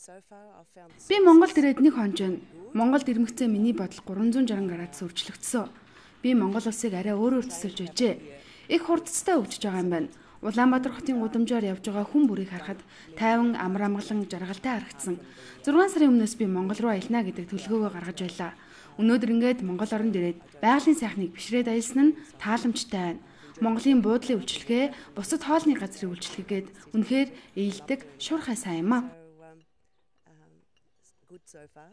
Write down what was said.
Би Монголд ирээд нэг хонж байна. Монголд ирмэгцээ миний бодол 360 градус өөрчлөгдсөн. Би Монгол улсыг арай өөрөөр төсөлж байжээ. Их хурдцтай өвчж байгаа юм байна. Улаанбаатар хотын гудамжаар явж байгаа хүн бүрийг харахад тайван амар амгалан жаргалтай харагдсан. 6 сарын өмнөөс би Монгол руу аялна гэдэг төлөвлөгөөгөө гаргаж байлаа. Өнөөдөр ингээд Монгол оронд ирээд байгалийн сайхныг бишрээд аялсан нь тааламжтай байна. Монголын буудлын үйлчлэгээ, бусад хоолны газрын үйлчлэгээгээд үнэхээр ээлдэг шуурхай сайн юм аа. Um, good so far.